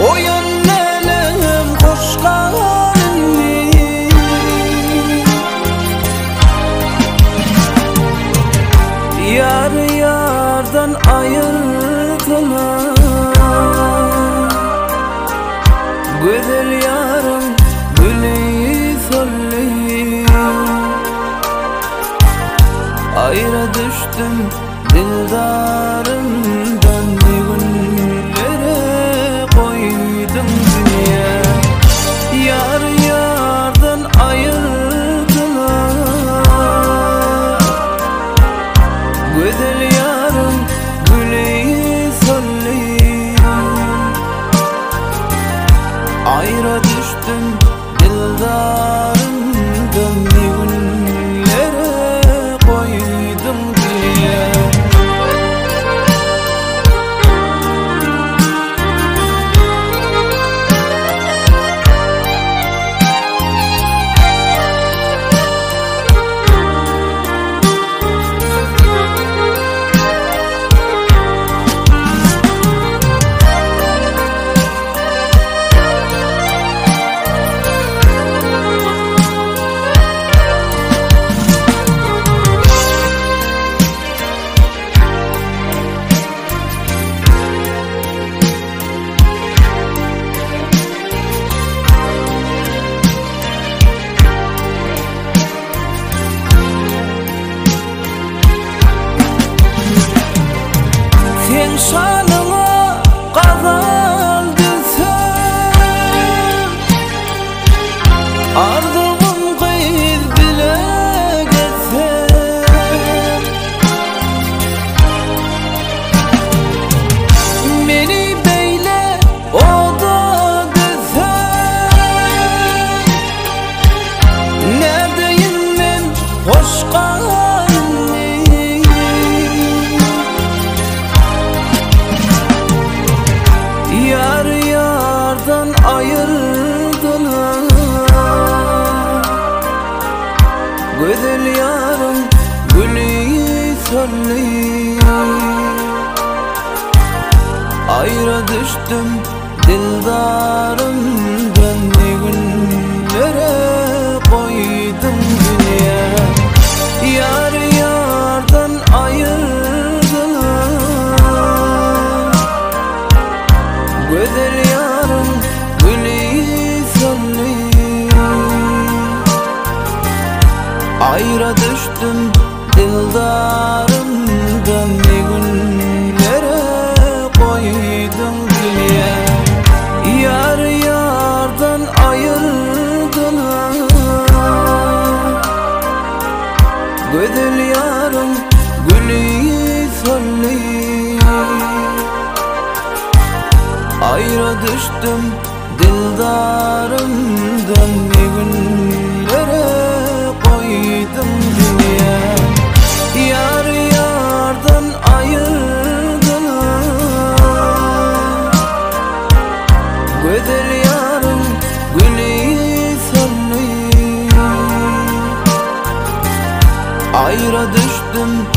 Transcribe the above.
Oy annem koşkan Yar yardan ayrılma Güzel yarım güleyi solleyi Ayra düştüm dildarım. Güzel yarım gülü solli Ayra şanıma kazan desem Ardımın kıyız bile geçsem Beni beyle o da desem Neredeyim ben? Hoş Güzel yarım gülü solli Ayra düştüm dildarımdan Günlere koydum dünya. Yar yardan ayırdılar Güzel yarım Ayra düştüm dildarımdan Ne günlere koydum dünya Yar yardan ayırdılar Güzel yarım gülü solli Ayra düştüm dildarımdan Ne günlere hayra düştüm.